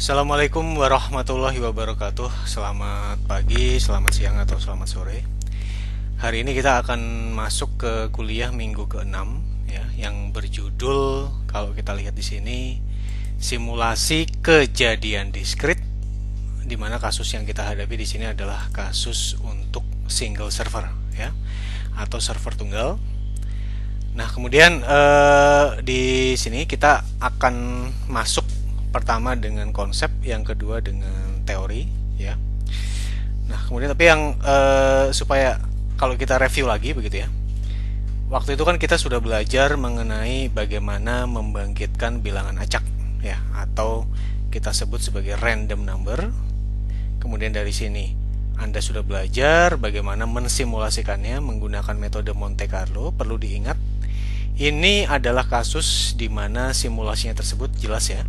Assalamualaikum warahmatullahi wabarakatuh. Selamat pagi, selamat siang atau selamat sore. Hari ini kita akan masuk ke kuliah minggu ke-6 ya, Yang berjudul, kalau kita lihat di sini Simulasi kejadian diskrit Di mana kasus yang kita hadapi di sini adalah kasus untuk single server ya Atau server tunggal. Nah kemudian eh, di sini kita akan masuk pertama dengan konsep, yang kedua dengan teori, ya. Nah, kemudian tapi yang uh, supaya kalau kita review lagi begitu ya. Waktu itu kan kita sudah belajar mengenai bagaimana membangkitkan bilangan acak ya atau kita sebut sebagai random number. Kemudian dari sini Anda sudah belajar bagaimana mensimulasikannya menggunakan metode Monte Carlo. Perlu diingat ini adalah kasus di mana simulasinya tersebut jelas ya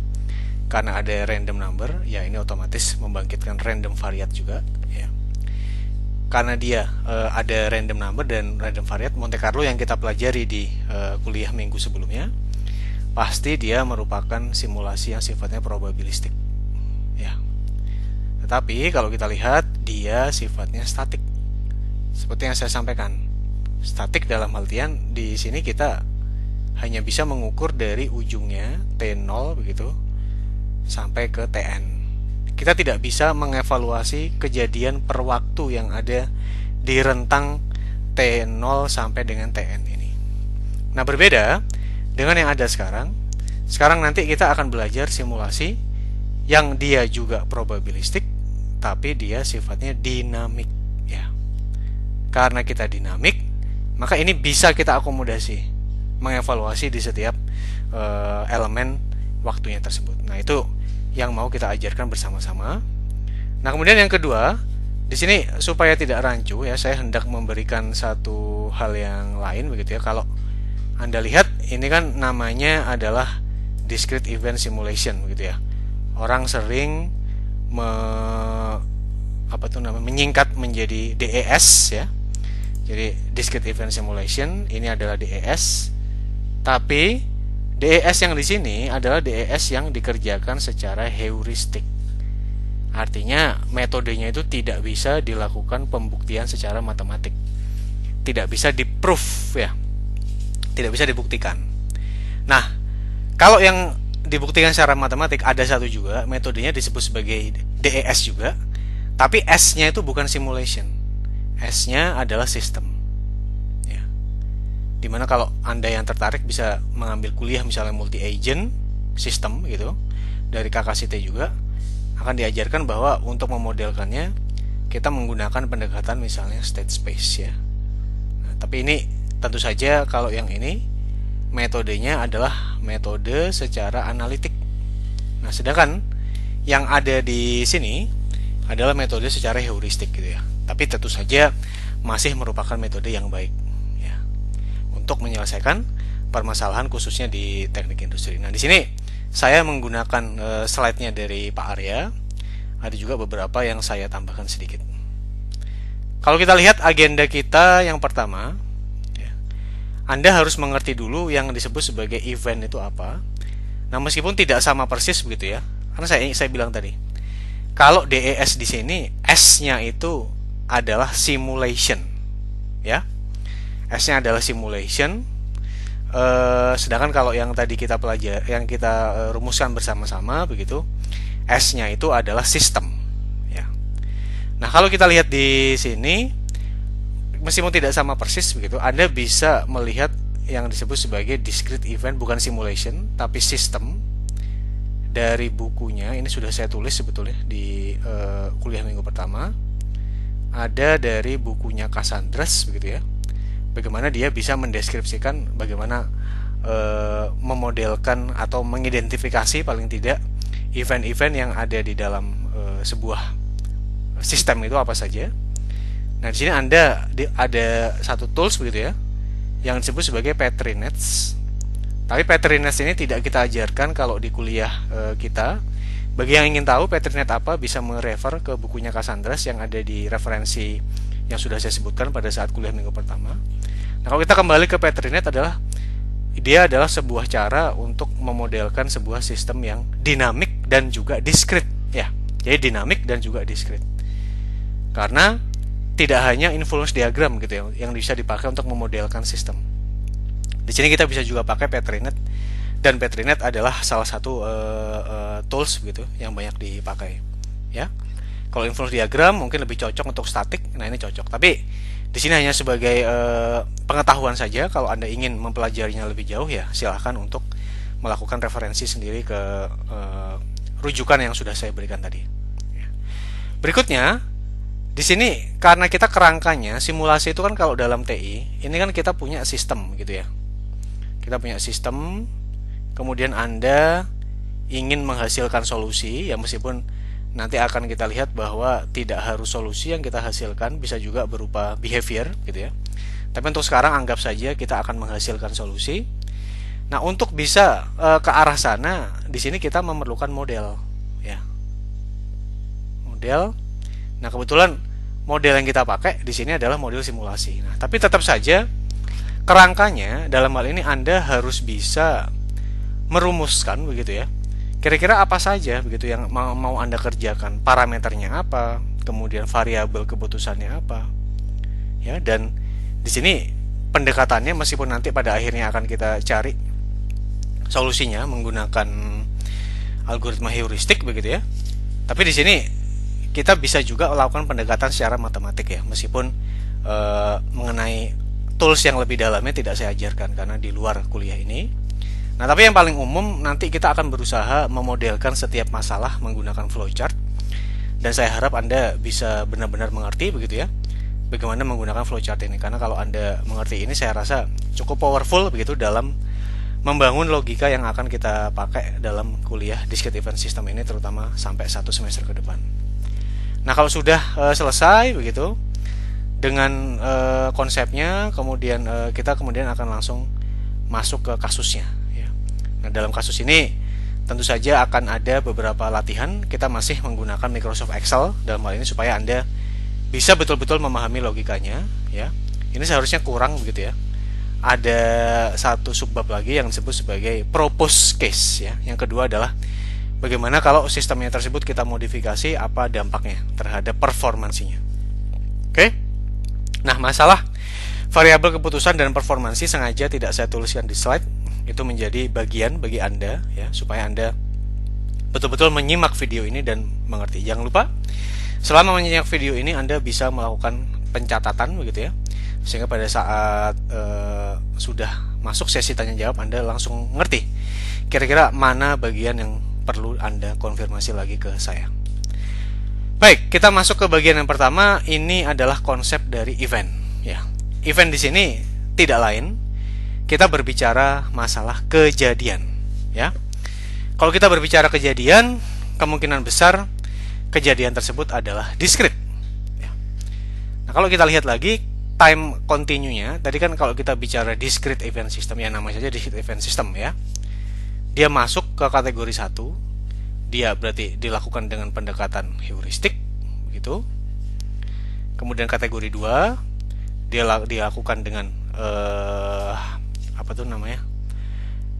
karena ada random number ya ini otomatis membangkitkan random variat juga ya. Karena dia uh, ada random number dan random variat Monte Carlo yang kita pelajari di uh, kuliah minggu sebelumnya pasti dia merupakan simulasi yang sifatnya probabilistik ya. Tetapi kalau kita lihat dia sifatnya statik. Seperti yang saya sampaikan statik dalam artian di sini kita hanya bisa mengukur dari ujungnya T0 begitu sampai ke TN. Kita tidak bisa mengevaluasi kejadian per waktu yang ada di rentang T0 sampai dengan TN ini. Nah, berbeda dengan yang ada sekarang. Sekarang nanti kita akan belajar simulasi yang dia juga probabilistik tapi dia sifatnya dinamik ya. Karena kita dinamik, maka ini bisa kita akomodasi mengevaluasi di setiap uh, elemen waktunya tersebut. Nah, itu yang mau kita ajarkan bersama-sama. Nah, kemudian yang kedua, di sini supaya tidak rancu ya, saya hendak memberikan satu hal yang lain begitu ya. Kalau Anda lihat ini kan namanya adalah discrete event simulation begitu ya. Orang sering me, apa tuh namanya menyingkat menjadi DES ya. Jadi discrete event simulation ini adalah DES. Tapi DES yang di sini adalah DES yang dikerjakan secara heuristik. Artinya metodenya itu tidak bisa dilakukan pembuktian secara matematik. Tidak bisa di-proof ya. Tidak bisa dibuktikan. Nah, kalau yang dibuktikan secara matematik ada satu juga, metodenya disebut sebagai DES juga, tapi S-nya itu bukan simulation. S-nya adalah sistem di mana kalau anda yang tertarik bisa mengambil kuliah misalnya multi agent sistem gitu dari KKCT juga akan diajarkan bahwa untuk memodelkannya kita menggunakan pendekatan misalnya state space ya. Nah, tapi ini tentu saja kalau yang ini metodenya adalah metode secara analitik. Nah sedangkan yang ada di sini adalah metode secara heuristik gitu ya. Tapi tentu saja masih merupakan metode yang baik untuk menyelesaikan permasalahan khususnya di teknik industri. Nah, di sini saya menggunakan e, slide-nya dari Pak Arya. Ada juga beberapa yang saya tambahkan sedikit. Kalau kita lihat agenda kita yang pertama, ya, Anda harus mengerti dulu yang disebut sebagai event itu apa. Nah, meskipun tidak sama persis begitu ya, karena saya saya bilang tadi, kalau DES di sini S-nya itu adalah simulation, ya. S-nya adalah simulation. Uh, sedangkan kalau yang tadi kita pelajari, yang kita uh, rumuskan bersama-sama begitu, S-nya itu adalah sistem. Ya. Nah kalau kita lihat di sini, meskipun tidak sama persis begitu, Anda bisa melihat yang disebut sebagai discrete event bukan simulation tapi sistem dari bukunya ini sudah saya tulis sebetulnya di uh, kuliah minggu pertama ada dari bukunya Cassandras begitu ya bagaimana dia bisa mendeskripsikan bagaimana e, memodelkan atau mengidentifikasi paling tidak event-event yang ada di dalam e, sebuah sistem itu apa saja. Nah, di sini Anda di, ada satu tools begitu ya yang disebut sebagai Petrinets. Tapi Petrinets ini tidak kita ajarkan kalau di kuliah e, kita. Bagi yang ingin tahu Petrinet apa bisa merefer ke bukunya Cassandras yang ada di referensi yang sudah saya sebutkan pada saat kuliah minggu pertama. Nah, kalau kita kembali ke Petrinet adalah dia adalah sebuah cara untuk memodelkan sebuah sistem yang dinamik dan juga diskrit ya. Jadi dinamik dan juga diskrit. Karena tidak hanya influence diagram gitu ya yang bisa dipakai untuk memodelkan sistem. Di sini kita bisa juga pakai Petrinet dan Petrinet adalah salah satu uh, uh, tools gitu yang banyak dipakai ya. Kalau influence diagram mungkin lebih cocok untuk statik, nah ini cocok. Tapi di sini hanya sebagai uh, pengetahuan saja. Kalau anda ingin mempelajarinya lebih jauh ya silahkan untuk melakukan referensi sendiri ke uh, rujukan yang sudah saya berikan tadi. Ya. Berikutnya di sini karena kita kerangkanya simulasi itu kan kalau dalam TI ini kan kita punya sistem gitu ya. Kita punya sistem, kemudian anda ingin menghasilkan solusi ya meskipun nanti akan kita lihat bahwa tidak harus solusi yang kita hasilkan bisa juga berupa behavior gitu ya. Tapi untuk sekarang anggap saja kita akan menghasilkan solusi. Nah, untuk bisa e, ke arah sana, di sini kita memerlukan model ya. Model. Nah, kebetulan model yang kita pakai di sini adalah model simulasi. Nah, tapi tetap saja kerangkanya dalam hal ini Anda harus bisa merumuskan begitu ya Kira-kira apa saja begitu yang mau, mau Anda kerjakan? Parameternya apa? Kemudian variabel keputusannya apa? Ya, dan di sini pendekatannya meskipun nanti pada akhirnya akan kita cari solusinya menggunakan algoritma heuristik begitu ya. Tapi di sini kita bisa juga melakukan pendekatan secara matematik ya, meskipun e, mengenai tools yang lebih dalamnya tidak saya ajarkan karena di luar kuliah ini Nah, tapi yang paling umum nanti kita akan berusaha memodelkan setiap masalah menggunakan flowchart. Dan saya harap Anda bisa benar-benar mengerti begitu ya. Bagaimana menggunakan flowchart ini karena kalau Anda mengerti ini saya rasa cukup powerful begitu dalam membangun logika yang akan kita pakai dalam kuliah discrete event system ini terutama sampai satu semester ke depan. Nah, kalau sudah e, selesai begitu dengan e, konsepnya, kemudian e, kita kemudian akan langsung masuk ke kasusnya Nah, dalam kasus ini tentu saja akan ada beberapa latihan kita masih menggunakan Microsoft Excel dalam hal ini supaya Anda bisa betul-betul memahami logikanya ya. Ini seharusnya kurang begitu ya. Ada satu subbab lagi yang disebut sebagai propose case ya. Yang kedua adalah bagaimana kalau sistemnya tersebut kita modifikasi apa dampaknya terhadap performansinya. Oke. Nah, masalah variabel keputusan dan performansi sengaja tidak saya tuliskan di slide itu menjadi bagian bagi Anda ya supaya Anda betul-betul menyimak video ini dan mengerti. Jangan lupa selama menyimak video ini Anda bisa melakukan pencatatan begitu ya. Sehingga pada saat uh, sudah masuk sesi tanya jawab Anda langsung ngerti kira-kira mana bagian yang perlu Anda konfirmasi lagi ke saya. Baik, kita masuk ke bagian yang pertama. Ini adalah konsep dari event ya. Event di sini tidak lain kita berbicara masalah kejadian, ya. Kalau kita berbicara kejadian, kemungkinan besar kejadian tersebut adalah diskrit. Ya. Nah, kalau kita lihat lagi time continue-nya, tadi kan kalau kita bicara discrete event system ya namanya saja discrete event system ya. Dia masuk ke kategori satu, dia berarti dilakukan dengan pendekatan heuristik begitu. Kemudian kategori 2 dia dilakukan dengan uh, apa tuh namanya?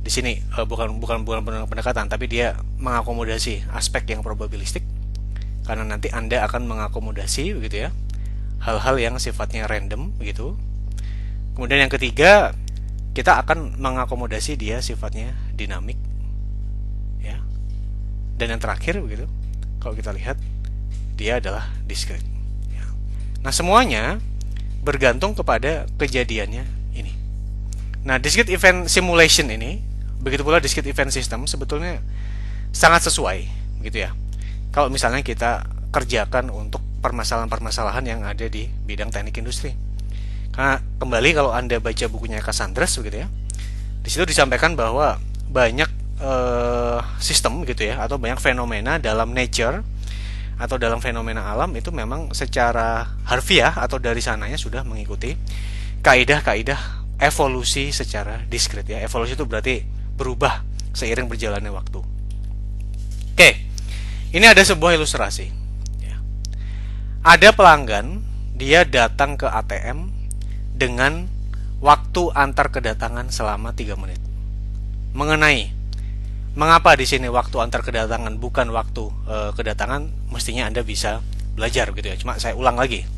Di sini uh, bukan bukan bukan pendekatan tapi dia mengakomodasi aspek yang probabilistik. Karena nanti anda akan mengakomodasi begitu ya hal-hal yang sifatnya random begitu kemudian yang ketiga kita akan mengakomodasi dia sifatnya dinamik ya. Dan yang terakhir begitu kalau kita lihat dia adalah discrete ya. nah semuanya bergantung kepada kejadiannya Nah, discrete event simulation ini, begitu pula discrete event system sebetulnya sangat sesuai, gitu ya. Kalau misalnya kita kerjakan untuk permasalahan-permasalahan yang ada di bidang teknik industri. Karena kembali kalau Anda baca bukunya Cassandras begitu ya. Di situ disampaikan bahwa banyak uh, sistem gitu ya atau banyak fenomena dalam nature atau dalam fenomena alam itu memang secara harfiah atau dari sananya sudah mengikuti kaidah-kaidah evolusi secara diskret ya. Evolusi itu berarti berubah seiring berjalannya waktu. Oke, ini ada sebuah ilustrasi. Ya. Ada pelanggan, dia datang ke ATM dengan waktu antar kedatangan selama 3 menit. Mengenai mengapa di sini waktu antar kedatangan bukan waktu e, kedatangan mestinya Anda bisa belajar gitu ya. Cuma saya ulang lagi.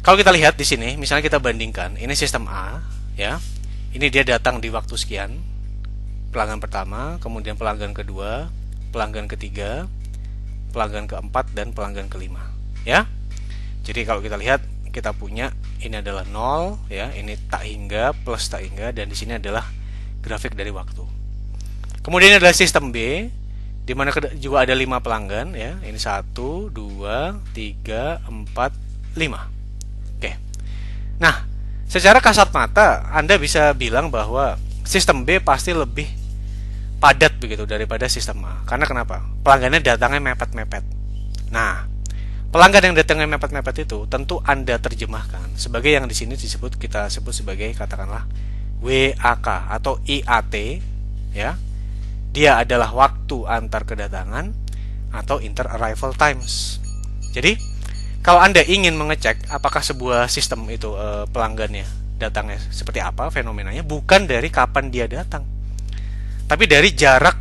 Kalau kita lihat di sini, misalnya kita bandingkan, ini sistem A ya. Ini dia datang di waktu sekian. Pelanggan pertama, kemudian pelanggan kedua, pelanggan ketiga, pelanggan keempat dan pelanggan kelima, ya. Jadi kalau kita lihat kita punya ini adalah 0 ya, ini tak hingga plus tak hingga dan di sini adalah grafik dari waktu. Kemudian adalah sistem B di mana juga ada lima pelanggan ya. Ini satu, dua, tiga, empat, lima. Oke. Nah, secara kasat mata Anda bisa bilang bahwa sistem B pasti lebih padat begitu daripada sistem A. Karena kenapa? Pelanggannya datangnya mepet-mepet. Nah, pelanggan yang datangnya mepet-mepet itu tentu Anda terjemahkan sebagai yang di sini disebut kita sebut sebagai katakanlah WAK atau IAT ya dia adalah waktu antar kedatangan atau inter arrival times. Jadi, kalau Anda ingin mengecek apakah sebuah sistem itu e, pelanggannya datangnya seperti apa fenomenanya, bukan dari kapan dia datang. Tapi dari jarak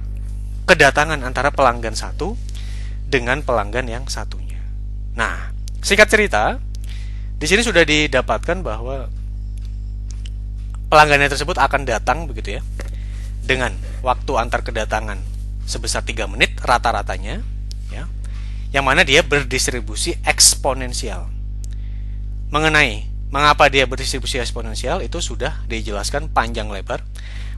kedatangan antara pelanggan satu dengan pelanggan yang satunya. Nah, singkat cerita, di sini sudah didapatkan bahwa pelanggannya tersebut akan datang begitu ya dengan waktu antar kedatangan sebesar 3 menit rata-ratanya ya. Yang mana dia berdistribusi eksponensial. Mengenai mengapa dia berdistribusi eksponensial itu sudah dijelaskan panjang lebar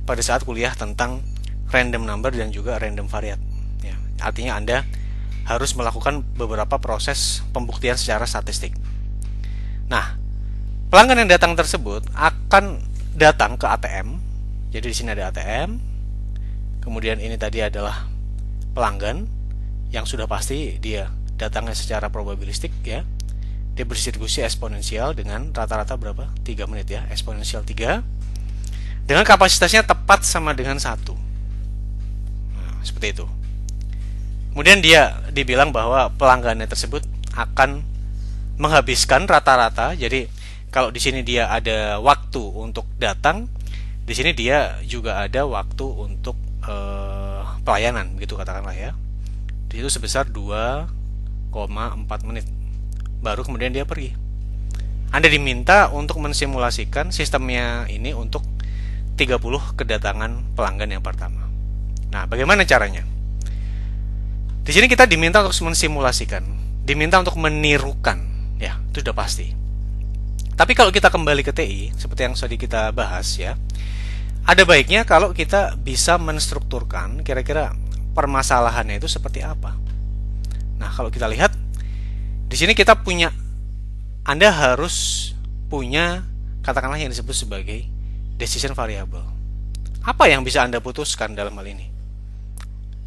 pada saat kuliah tentang random number dan juga random variate. Ya, artinya Anda harus melakukan beberapa proses pembuktian secara statistik. Nah, pelanggan yang datang tersebut akan datang ke ATM jadi di sini ada ATM. Kemudian ini tadi adalah pelanggan yang sudah pasti dia datangnya secara probabilistik ya. Dia berdistribusi eksponensial dengan rata-rata berapa? 3 menit ya, eksponensial 3. Dengan kapasitasnya tepat sama dengan satu. Nah, seperti itu. Kemudian dia dibilang bahwa pelanggannya tersebut akan menghabiskan rata-rata. Jadi kalau di sini dia ada waktu untuk datang, di sini dia juga ada waktu untuk uh, pelayanan gitu katakanlah ya di situ sebesar 2,4 menit. Baru kemudian dia pergi. Anda diminta untuk mensimulasikan sistemnya ini untuk 30 kedatangan pelanggan yang pertama. Nah bagaimana caranya? Di sini kita diminta untuk mensimulasikan diminta untuk menirukan ya itu sudah pasti. Tapi kalau kita kembali ke TI seperti yang sudah kita bahas ya ada baiknya kalau kita bisa menstrukturkan kira-kira permasalahannya itu seperti apa. Nah, kalau kita lihat di sini kita punya Anda harus punya katakanlah yang disebut sebagai decision variable. Apa yang bisa Anda putuskan dalam hal ini?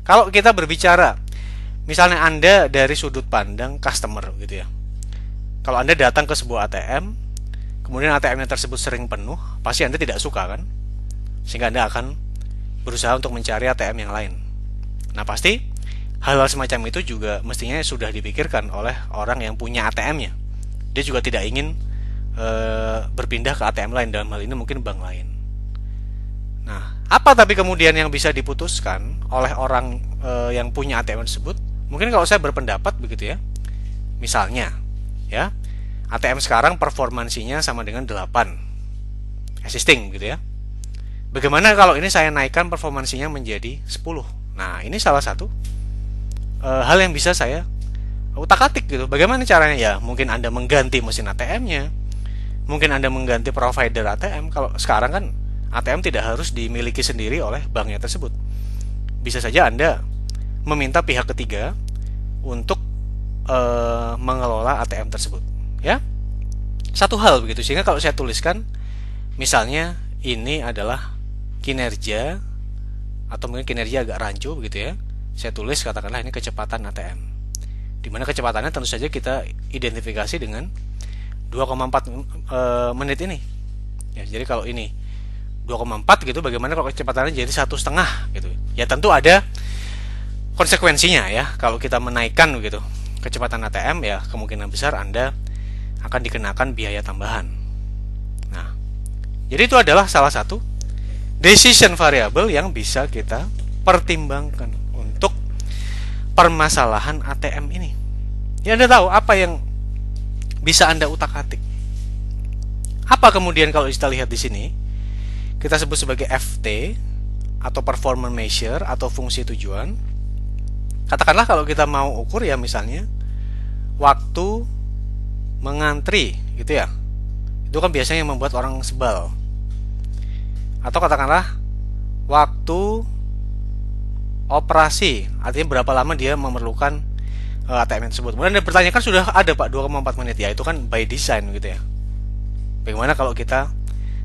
Kalau kita berbicara misalnya Anda dari sudut pandang customer gitu ya. Kalau Anda datang ke sebuah ATM, kemudian ATM-nya tersebut sering penuh, pasti Anda tidak suka kan? sehingga Anda akan berusaha untuk mencari ATM yang lain. Nah, pasti hal-hal semacam itu juga mestinya sudah dipikirkan oleh orang yang punya ATM-nya. Dia juga tidak ingin e, berpindah ke ATM lain dalam hal ini mungkin bank lain. Nah, apa tapi kemudian yang bisa diputuskan oleh orang e, yang punya ATM tersebut? Mungkin kalau saya berpendapat begitu ya. Misalnya, ya, ATM sekarang performansinya sama dengan 8 existing gitu ya Bagaimana kalau ini saya naikkan performansinya menjadi 10? Nah, ini salah satu e, hal yang bisa saya utak-atik gitu. Bagaimana caranya? Ya, mungkin Anda mengganti mesin ATM-nya. Mungkin Anda mengganti provider ATM. Kalau sekarang kan ATM tidak harus dimiliki sendiri oleh banknya tersebut. Bisa saja Anda meminta pihak ketiga untuk e, mengelola ATM tersebut, ya. Satu hal begitu sehingga kalau saya tuliskan misalnya ini adalah kinerja atau mungkin kinerja agak rancu begitu ya. Saya tulis katakanlah ini kecepatan ATM di mana kecepatannya tentu saja kita identifikasi dengan 2,4 e, menit ini. Ya jadi kalau ini 2,4 gitu bagaimana kalau kecepatannya jadi satu setengah gitu. Ya tentu ada konsekuensinya ya kalau kita menaikkan begitu kecepatan ATM ya kemungkinan besar anda akan dikenakan biaya tambahan. Nah jadi itu adalah salah satu decision variable yang bisa kita pertimbangkan untuk permasalahan ATM ini. Ya Anda tahu apa yang bisa Anda utak-atik. Apa kemudian kalau kita lihat di sini? Kita sebut sebagai FT atau performance measure atau fungsi tujuan. Katakanlah kalau kita mau ukur ya misalnya waktu mengantri gitu ya. Itu kan biasanya yang membuat orang sebal. Atau katakanlah waktu operasi, artinya berapa lama dia memerlukan uh, eh, ATM tersebut. Kemudian Anda bertanyakan sudah ada Pak 2,4 menit ya, itu kan by design gitu ya. Bagaimana kalau kita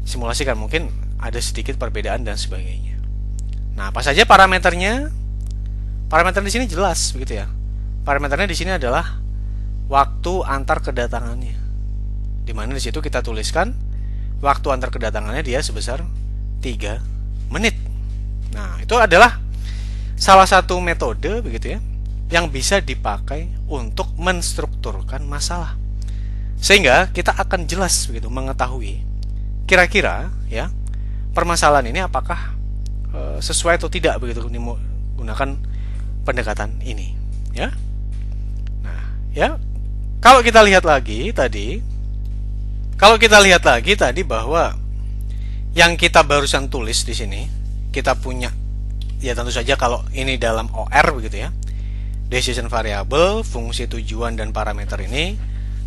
simulasikan mungkin ada sedikit perbedaan dan sebagainya. Nah, apa saja parameternya? Parameter di sini jelas begitu ya. Parameternya di sini adalah waktu antar kedatangannya. Di mana di situ kita tuliskan waktu antar kedatangannya dia sebesar 3 menit. Nah, itu adalah salah satu metode begitu ya yang bisa dipakai untuk menstrukturkan masalah. Sehingga kita akan jelas begitu mengetahui kira-kira ya permasalahan ini apakah e, sesuai atau tidak begitu menggunakan pendekatan ini ya. Nah, ya kalau kita lihat lagi tadi kalau kita lihat lagi tadi bahwa yang kita barusan tulis di sini kita punya ya tentu saja kalau ini dalam OR begitu ya decision variable, fungsi tujuan dan parameter ini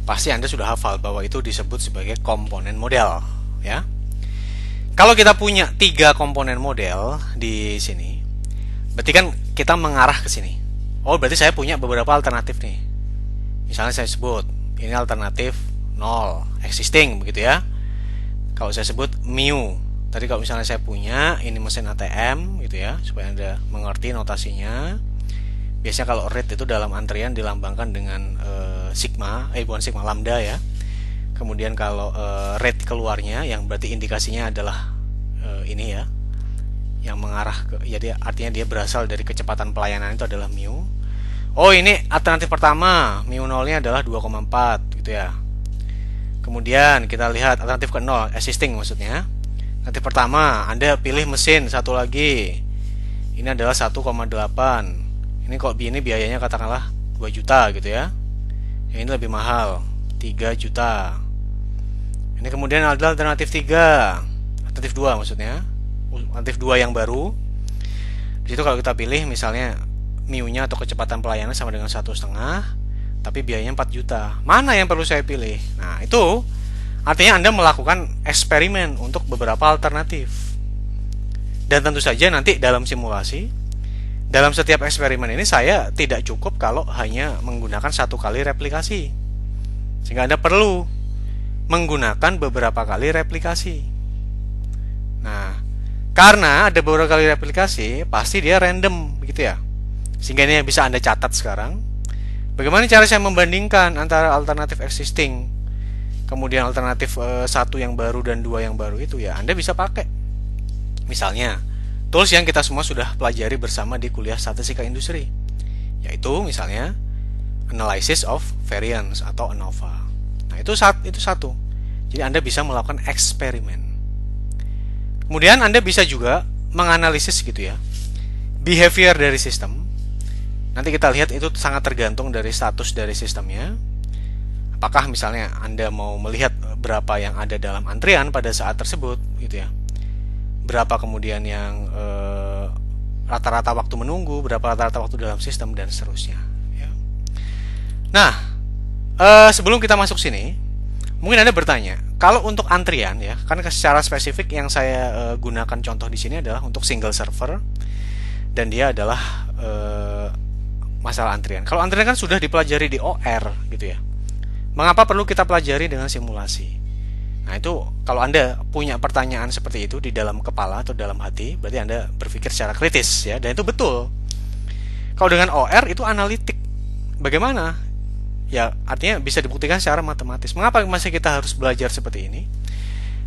pasti Anda sudah hafal bahwa itu disebut sebagai komponen model, ya. Kalau kita punya tiga komponen model di sini, berarti kan kita mengarah ke sini. Oh, berarti saya punya beberapa alternatif nih. Misalnya saya sebut ini alternatif 0, existing begitu ya. Kalau saya sebut mu, tadi kalau misalnya saya punya ini mesin ATM gitu ya, supaya Anda mengerti notasinya. Biasanya kalau rate itu dalam antrian dilambangkan dengan uh, sigma eh bukan sigma lambda ya. Kemudian kalau uh, rate keluarnya yang berarti indikasinya adalah uh, ini ya yang mengarah ke jadi artinya dia berasal dari kecepatan pelayanan itu adalah mu oh ini alternatif pertama. Mu nolnya adalah 2,4 gitu ya kemudian kita lihat alternatif ke 0 existing maksudnya. Alternatif pertama Anda pilih mesin satu lagi. Ini adalah 1,8 ini kok ini biayanya katakanlah 2 juta gitu ya. Yang ini lebih mahal 3 juta. Ini kemudian adalah alternatif 3 alternatif 2 maksudnya. Alternatif 2 yang baru. Di situ kalau kita pilih misalnya MIU-nya atau kecepatan pelayanan sama dengan satu setengah tapi biayanya 4 juta mana yang perlu saya pilih nah itu artinya anda melakukan eksperimen untuk beberapa alternatif dan tentu saja nanti dalam simulasi dalam setiap eksperimen ini saya tidak cukup kalau hanya menggunakan satu kali replikasi. Sehingga Anda perlu menggunakan beberapa kali replikasi. Nah, karena ada beberapa kali replikasi, pasti dia random gitu ya. Sehingga ini bisa Anda catat sekarang. Bagaimana cara saya membandingkan antara alternatif existing kemudian alternatif e, satu yang baru dan dua yang baru itu ya Anda bisa pakai. Misalnya, tools yang kita semua sudah pelajari bersama di kuliah statistika industri, yaitu misalnya analysis of variance atau ANOVA. Nah, itu saat itu satu. Jadi Anda bisa melakukan eksperimen. Kemudian Anda bisa juga menganalisis gitu ya. Behavior dari sistem. Nanti kita lihat itu sangat tergantung dari status dari sistemnya. Apakah misalnya Anda mau melihat berapa yang ada dalam antrian pada saat tersebut gitu ya berapa kemudian yang eh, rata-rata uh, waktu menunggu, berapa rata-rata waktu dalam sistem dan seterusnya. Ya. Nah, uh, sebelum kita masuk sini, mungkin anda bertanya, kalau untuk antrian ya, karena secara spesifik yang saya uh, gunakan contoh di sini adalah untuk single server dan dia adalah masalah antrian. Kalau antrian kan sudah dipelajari di OR gitu ya. Mengapa perlu kita pelajari dengan simulasi? Nah, itu kalau Anda punya pertanyaan seperti itu di dalam kepala atau dalam hati, berarti Anda berpikir secara kritis ya, dan itu betul. Kalau dengan OR itu analitik. Bagaimana? Ya, artinya bisa dibuktikan secara matematis. Mengapa masih kita harus belajar seperti ini?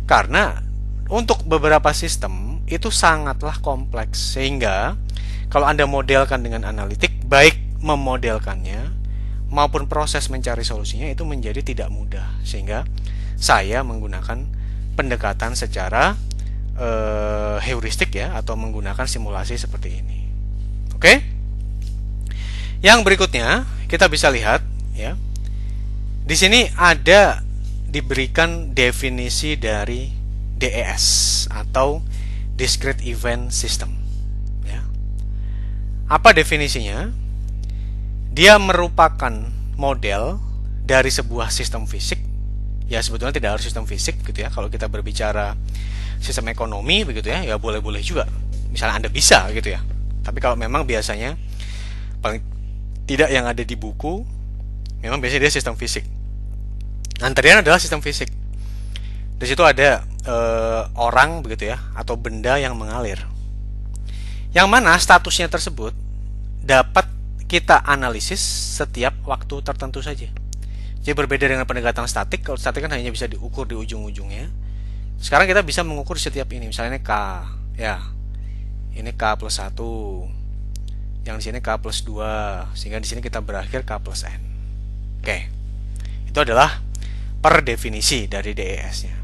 Karena untuk beberapa sistem itu sangatlah kompleks sehingga kalau Anda modelkan dengan analitik, baik memodelkannya maupun proses mencari solusinya itu menjadi tidak mudah sehingga saya menggunakan pendekatan secara uh, heuristik ya atau menggunakan simulasi seperti ini. Oke. Yang berikutnya kita bisa lihat ya. Di sini ada diberikan definisi dari DES atau Discrete Event System. Ya. Apa definisinya? Dia merupakan model dari sebuah sistem fisik. Ya sebetulnya tidak harus sistem fisik gitu ya. Kalau kita berbicara sistem ekonomi begitu ya, ya boleh-boleh juga. Misalnya Anda bisa gitu ya. Tapi kalau memang biasanya paling tidak yang ada di buku, memang biasanya dia sistem fisik. Antrian adalah sistem fisik. Di situ ada e, orang begitu ya, atau benda yang mengalir. Yang mana statusnya tersebut dapat kita analisis setiap waktu tertentu saja. Jadi berbeda dengan pendekatan statik, kalau statik kan hanya bisa diukur di ujung-ujungnya. Sekarang kita bisa mengukur setiap ini, misalnya ini K, ya. Ini K plus 1. Yang di sini K plus 2, sehingga di sini kita berakhir K plus N. Oke. Itu adalah per definisi dari DES-nya.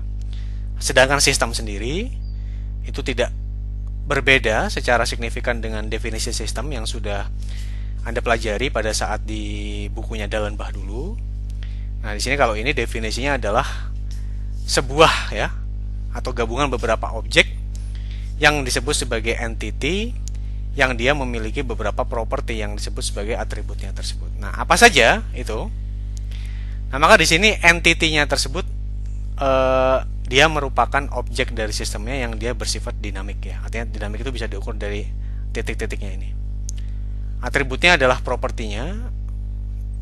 Sedangkan sistem sendiri itu tidak berbeda secara signifikan dengan definisi sistem yang sudah Anda pelajari pada saat di bukunya Dalan Bah dulu Nah, di sini kalau ini definisinya adalah sebuah ya atau gabungan beberapa objek yang disebut sebagai entity yang dia memiliki beberapa properti yang disebut sebagai atributnya tersebut. Nah, apa saja itu? Nah, maka di sini entity-nya tersebut eh, dia merupakan objek dari sistemnya yang dia bersifat dinamik ya. Artinya dinamik itu bisa diukur dari titik-titiknya ini. Atributnya adalah propertinya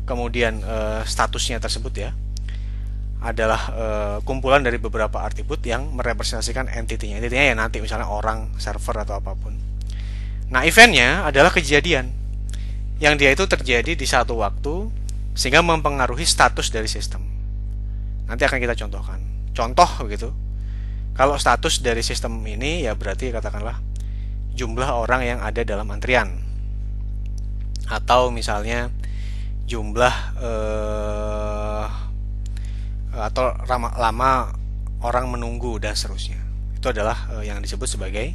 kemudian uh, statusnya tersebut ya adalah uh, kumpulan dari beberapa atribut yang merepresentasikan entitinya. Entitinya ya nanti misalnya orang, server atau apa pun. Nah, eventnya adalah kejadian yang dia itu terjadi di satu waktu sehingga mempengaruhi status dari sistem. Nanti akan kita contohkan. Contoh begitu. Kalau status dari sistem ini ya berarti katakanlah jumlah orang yang ada dalam antrian. Atau misalnya jumlah uh, atau lama, lama orang menunggu dan seterusnya. Itu adalah uh, yang disebut sebagai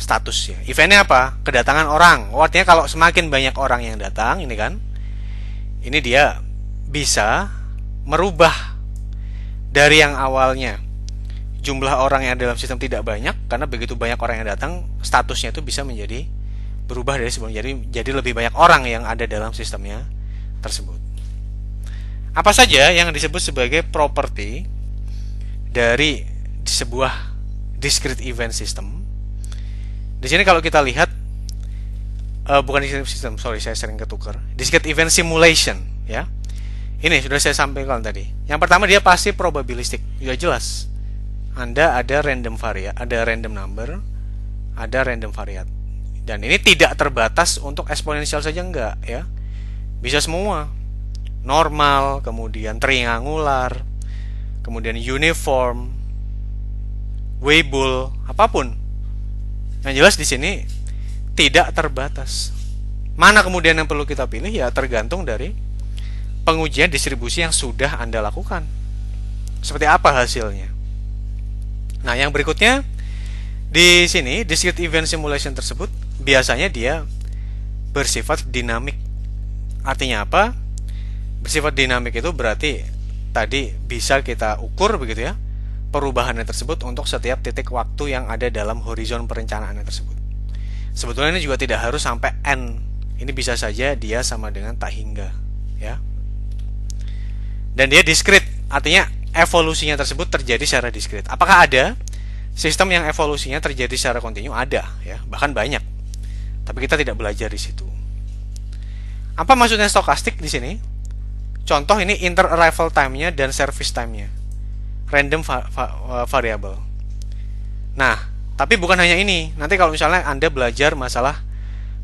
status ya. Eventnya apa? Kedatangan orang. Oh, artinya kalau semakin banyak orang yang datang, ini kan, ini dia bisa merubah dari yang awalnya jumlah orang yang dalam sistem tidak banyak karena begitu banyak orang yang datang statusnya itu bisa menjadi berubah dari sebelum jadi jadi lebih banyak orang yang ada dalam sistemnya tersebut. Apa saja yang disebut sebagai properti dari sebuah discrete event system? Di sini kalau kita lihat uh, bukan discrete system, sorry saya sering ketukar. Discrete event simulation, ya. Ini sudah saya sampaikan tadi. Yang pertama dia pasti probabilistik, sudah jelas. Anda ada random variat, ada random number, ada random variat. Dan ini tidak terbatas untuk eksponensial saja enggak, ya. Bisa semua. Normal kemudian triangular kemudian uniform weibull apa pun. Yang jelas di sini tidak terbatas. Mana kemudian yang perlu kita pilih? Ya tergantung dari pengujian distribusi yang sudah anda lakukan. Seperti apa hasilnya? Nah yang berikutnya di sini discrete event simulation tersebut biasanya dia bersifat dinamik Artinya apa? Bersifat dinamik itu berarti tadi bisa kita ukur begitu ya perubahannya tersebut untuk setiap titik waktu yang ada dalam horizon perencanaannya tersebut. Sebetulnya ini juga tidak harus sampai n. Ini bisa saja dia sama dengan tak hingga, ya. Dan dia diskrit, artinya evolusinya tersebut terjadi secara diskrit. Apakah ada sistem yang evolusinya terjadi secara kontinu? Ada, ya, bahkan banyak. Tapi kita tidak belajar di situ. Apa maksudnya stokastik di sini? Contoh ini inter arrival time-nya dan service time-nya. Random va va variable. Nah, tapi bukan hanya ini. Nanti kalau misalnya Anda belajar masalah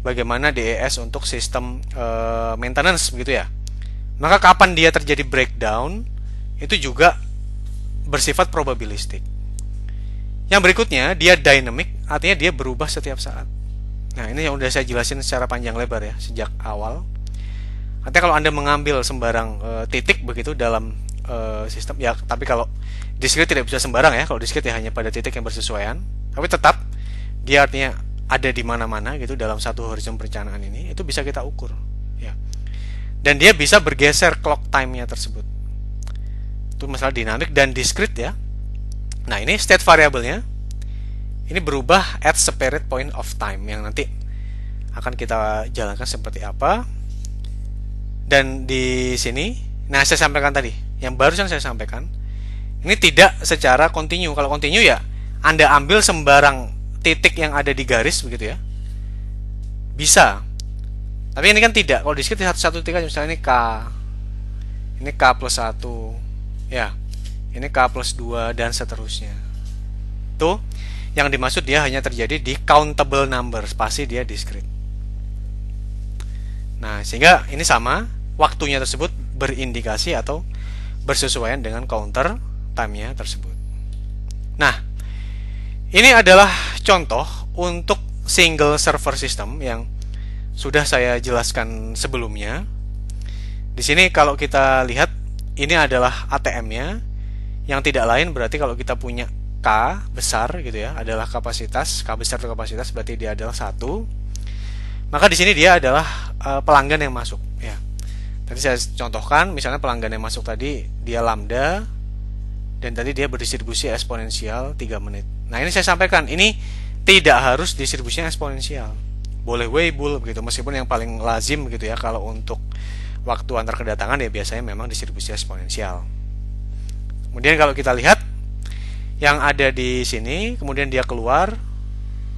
bagaimana DES untuk sistem uh, maintenance begitu ya. Maka kapan dia terjadi breakdown itu juga bersifat probabilistik. Yang berikutnya, dia dynamic, artinya dia berubah setiap saat. Nah, ini yang udah saya jelasin secara panjang lebar ya sejak awal. Nanti kalau Anda mengambil sembarang uh, titik begitu dalam uh, sistem ya, tapi kalau diskrit tidak bisa sembarang ya. Kalau diskrit ya hanya pada titik yang bersesuaian. Tapi tetap dia artinya ada di mana-mana gitu dalam satu horizon perencanaan ini itu bisa kita ukur ya dan dia bisa bergeser clock time-nya tersebut itu masalah dinamik dan discrete ya nah ini state variabelnya ini berubah at separate point of time yang nanti akan kita jalankan seperti apa. Dan di sini nah saya sampaikan tadi yang barusan saya sampaikan ini tidak secara kontinu kalau kontinu ya anda ambil sembarang titik yang ada di garis begitu ya. Bisa. Tapi ini kan tidak. Kalau di sini satu satu titik misalnya ini k. Ini k plus satu. Ya. Ini k plus 2 dan seterusnya. Tuh yang dimaksud dia hanya terjadi di countable numbers pasti dia discrete. Nah sehingga ini sama waktunya tersebut berindikasi atau bersesuaian dengan counter time-nya tersebut. Nah ini adalah contoh untuk single server system yang sudah saya jelaskan sebelumnya. Di sini kalau kita lihat ini adalah ATM-nya yang tidak lain berarti kalau kita punya K besar gitu ya adalah kapasitas K besar itu kapasitas berarti dia adalah satu maka di sini dia adalah uh, pelanggan yang masuk ya tadi saya contohkan misalnya pelanggan yang masuk tadi dia lambda dan tadi dia berdistribusi eksponensial 3 menit. Nah, ini saya sampaikan, ini tidak harus distribusinya eksponensial. Boleh Weibull begitu, meskipun yang paling lazim begitu ya kalau untuk waktu antar kedatangan ya biasanya memang distribusi eksponensial. Kemudian kalau kita lihat yang ada di sini, kemudian dia keluar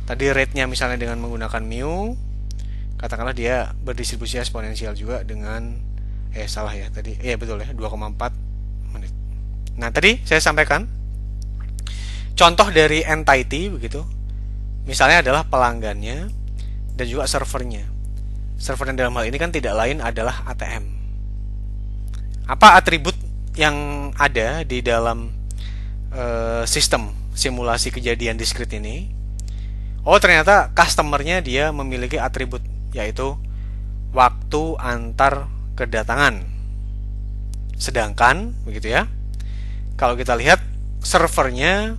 tadi rate-nya misalnya dengan menggunakan mu katakanlah dia berdistribusi eksponensial juga dengan eh salah ya tadi iya betul ya 2,4 Nah, tadi saya sampaikan contoh dari entity begitu. Misalnya adalah pelanggannya dan juga servernya. Server yang dalam hal ini kan tidak lain adalah ATM. Apa atribut yang ada di dalam uh, sistem simulasi kejadian diskrit ini? Oh, ternyata customernya dia memiliki atribut yaitu waktu antar kedatangan. Sedangkan begitu ya kalau kita lihat servernya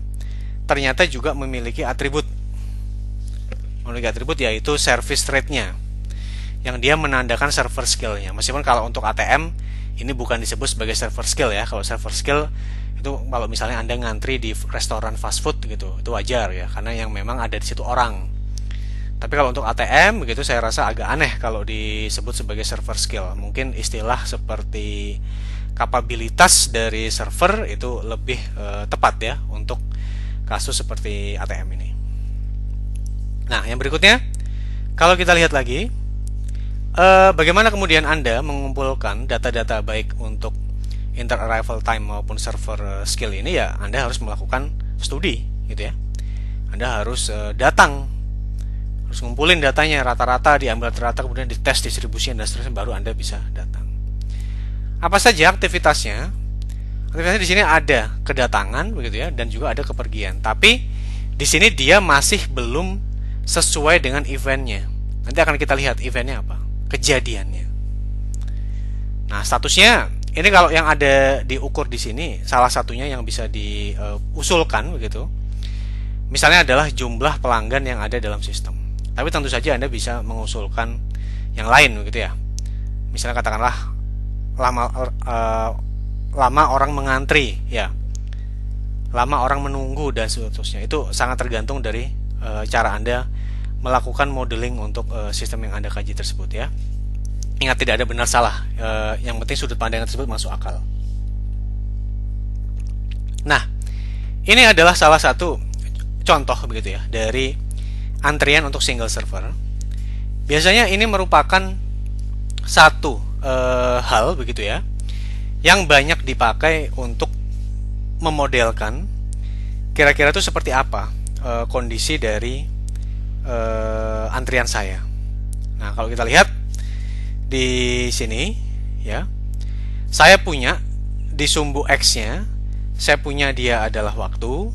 ternyata juga memiliki atribut memiliki atribut yaitu service rate-nya yang dia menandakan server skill-nya meskipun kalau untuk ATM ini bukan disebut sebagai server skill ya kalau server skill itu kalau misalnya anda ngantri di restoran fast food gitu itu wajar ya karena yang memang ada di situ orang tapi kalau untuk ATM begitu saya rasa agak aneh kalau disebut sebagai server skill mungkin istilah seperti kapabilitas dari server itu lebih uh, tepat ya untuk kasus seperti ATM ini. Nah, yang berikutnya, kalau kita lihat lagi, uh, bagaimana kemudian Anda mengumpulkan data-data baik untuk inter arrival time maupun server skill ini ya Anda harus melakukan studi gitu ya. Anda harus uh, datang harus ngumpulin datanya rata-rata diambil rata-rata kemudian dites distribusinya dan seterusnya baru Anda bisa datang. Apa saja aktivitasnya? Aktivitasnya di sini ada kedatangan begitu ya dan juga ada kepergian. Tapi di sini dia masih belum sesuai dengan eventnya. Nanti akan kita lihat eventnya apa, kejadiannya. Nah statusnya ini kalau yang ada diukur di sini salah satunya yang bisa diusulkan begitu. Misalnya adalah jumlah pelanggan yang ada dalam sistem. Tapi tentu saja Anda bisa mengusulkan yang lain begitu ya. Misalnya katakanlah lama uh, lama orang mengantri ya lama orang menunggu dan seterusnya itu sangat tergantung dari uh, cara anda melakukan modeling untuk uh, sistem yang anda kaji tersebut ya ingat tidak ada benar salah uh, yang penting sudut pandang tersebut masuk akal nah ini adalah salah satu contoh begitu ya dari antrian untuk single server biasanya ini merupakan satu uh, hal begitu ya yang banyak dipakai untuk memodelkan kira-kira itu seperti apa uh, kondisi dari uh, antrian saya. Nah, kalau kita lihat di sini ya. Saya punya di sumbu X-nya, saya punya dia adalah waktu.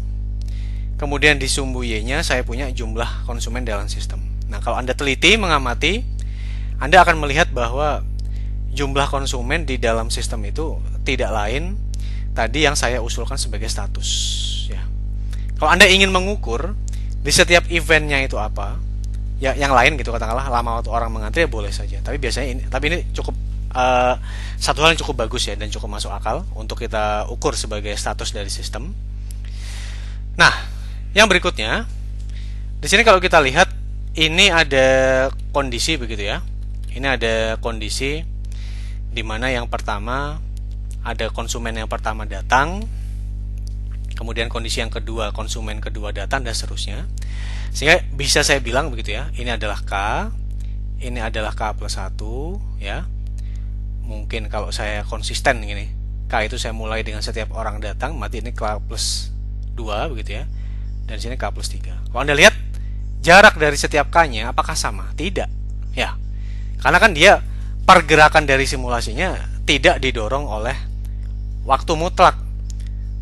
Kemudian di sumbu Y-nya saya punya jumlah konsumen dalam sistem. Nah, kalau Anda teliti mengamati, Anda akan melihat bahwa jumlah konsumen di dalam sistem itu tidak lain tadi yang saya usulkan sebagai status ya. Kalau Anda ingin mengukur di setiap eventnya itu apa, ya yang lain gitu katakanlah lama waktu orang mengantri ya boleh saja. Tapi biasanya ini tapi ini cukup uh, satu hal yang cukup bagus ya dan cukup masuk akal untuk kita ukur sebagai status dari sistem. Nah yang berikutnya di sini kalau kita lihat ini ada kondisi begitu ya. Ini ada kondisi di mana yang pertama ada konsumen yang pertama datang. Kemudian kondisi yang kedua konsumen kedua datang dan seterusnya sehingga bisa saya bilang begitu ya ini adalah K ini adalah K plus 1 ya. Mungkin kalau saya konsisten gini K itu saya mulai dengan setiap orang datang mati ini K plus 2 begitu ya. Dan sini K plus 3 kalau anda lihat jarak dari setiap K nya apakah sama? tidak ya. Karena kan dia pergerakan dari simulasinya tidak didorong oleh waktu mutlak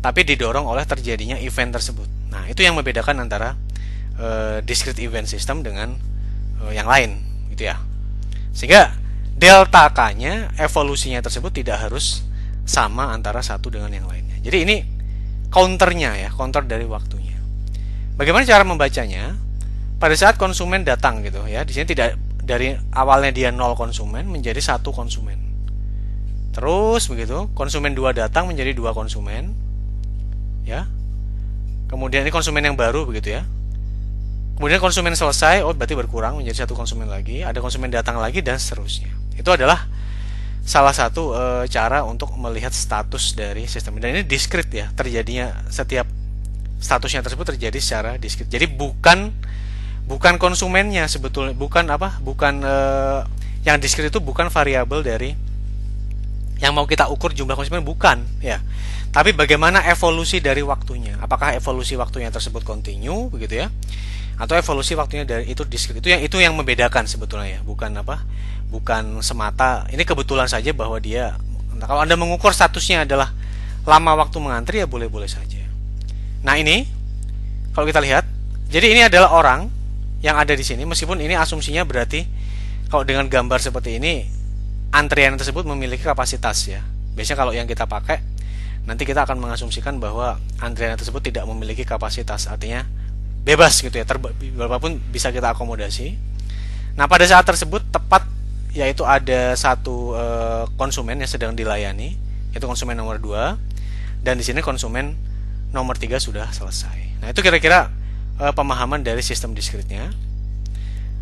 tapi didorong oleh terjadinya event tersebut. Nah itu yang membedakan antara uh, discrete event system dengan uh, yang lain gitu ya. Sehingga delta k-nya evolusinya tersebut tidak harus sama antara satu dengan yang lainnya. Jadi ini counternya ya counter dari waktunya. Bagaimana cara membacanya? Pada saat konsumen datang gitu ya di sini tidak dari awalnya dia nol konsumen menjadi satu konsumen. Terus begitu konsumen dua datang menjadi dua konsumen ya. Kemudian ini konsumen yang baru begitu ya Kemudian konsumen selesai, oh berarti berkurang menjadi satu konsumen lagi, ada konsumen datang lagi dan seterusnya. Itu adalah salah satu e, cara untuk melihat status dari sistem. Dan ini diskrit ya, terjadinya setiap statusnya tersebut terjadi secara diskrit. Jadi bukan bukan konsumennya sebetulnya, bukan apa? Bukan e, yang diskrit itu bukan variabel dari yang mau kita ukur jumlah konsumen bukan ya. Tapi bagaimana evolusi dari waktunya? Apakah evolusi waktunya tersebut kontinu begitu ya? Atau evolusi waktunya dari itu diskrit itu yang itu yang membedakan sebetulnya ya. Bukan apa bukan semata. Ini kebetulan saja bahwa dia nah, kalau anda mengukur statusnya adalah lama waktu mengantri ya boleh-boleh saja. Nah ini kalau kita lihat jadi ini adalah orang yang ada di sini. Meskipun ini asumsinya berarti kalau dengan gambar seperti ini antrian tersebut memiliki kapasitas ya. Biasanya kalau yang kita pakai nanti kita akan mengasumsikan bahwa antrian tersebut tidak memiliki kapasitas. Artinya bebas gitu ya berapapun bisa kita akomodasi. Nah pada saat tersebut tepat yaitu ada satu e, konsumen yang sedang dilayani yaitu konsumen nomor 2 dan di sini konsumen nomor 3 sudah selesai. Nah itu kira-kira e, pemahaman dari sistem diskritnya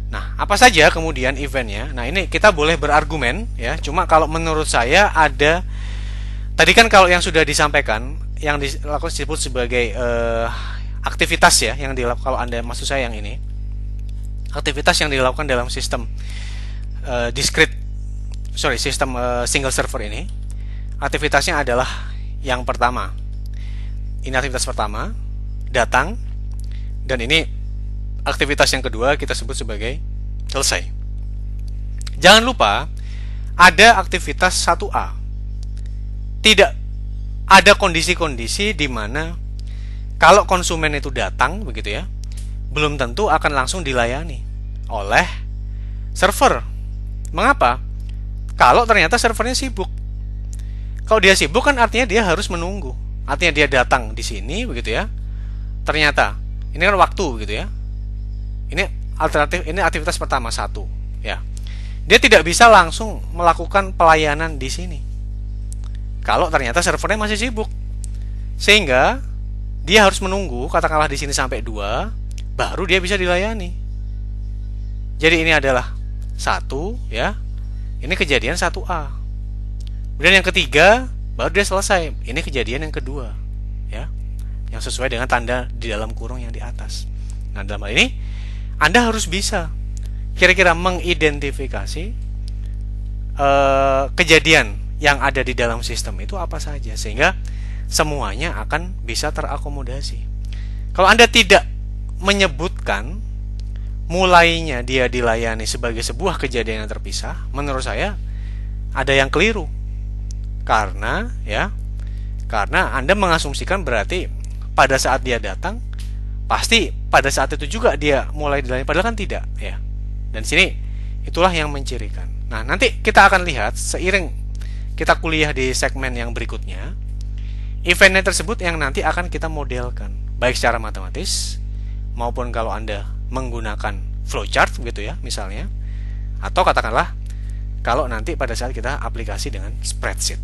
nah apa saja kemudian eventnya? Nah ini kita boleh berargumen ya cuma kalau menurut saya ada tadi kan kalau yang sudah disampaikan yang disebut sebagai uh, aktivitas ya yang dilakukan kalau anda maksud saya yang ini. Aktivitas yang dilakukan dalam sistem uh, discrete sorry sistem uh, single server ini aktivitasnya adalah yang pertama. Ini aktivitas pertama datang dan ini aktivitas yang kedua kita sebut sebagai selesai. Jangan lupa ada aktivitas 1A tidak ada kondisi-kondisi di mana kalau konsumen itu datang begitu ya, belum tentu akan langsung dilayani oleh server. Mengapa? Kalau ternyata servernya sibuk. Kalau dia sibuk kan artinya dia harus menunggu. Artinya dia datang di sini begitu ya. Ternyata ini kan waktu begitu ya. Ini alternatif ini aktivitas pertama satu ya. Dia tidak bisa langsung melakukan pelayanan di sini. Kalau ternyata servernya masih sibuk. Sehingga dia harus menunggu katakanlah di sini sampai dua baru dia bisa dilayani. Jadi ini adalah satu ya. Ini kejadian satu a. Kemudian yang ketiga baru dia selesai. Ini kejadian yang kedua ya. Yang sesuai dengan tanda di dalam kurung yang di atas. Nah dalam hal ini anda harus bisa kira-kira mengidentifikasi uh, kejadian yang ada di dalam sistem itu apa saja. Sehingga semuanya akan bisa terakomodasi. Kalau Anda tidak menyebutkan mulainya dia dilayani sebagai sebuah kejadian yang terpisah, menurut saya ada yang keliru. Karena ya, karena Anda mengasumsikan berarti pada saat dia datang pasti pada saat itu juga dia mulai dilayani padahal kan tidak ya. Dan sini itulah yang mencirikan. Nah, nanti kita akan lihat seiring kita kuliah di segmen yang berikutnya eventnya tersebut yang nanti akan kita modelkan. Baik secara matematis maupun kalau Anda menggunakan flowchart gitu ya misalnya. Atau katakanlah kalau nanti pada saat kita aplikasi dengan spreadsheet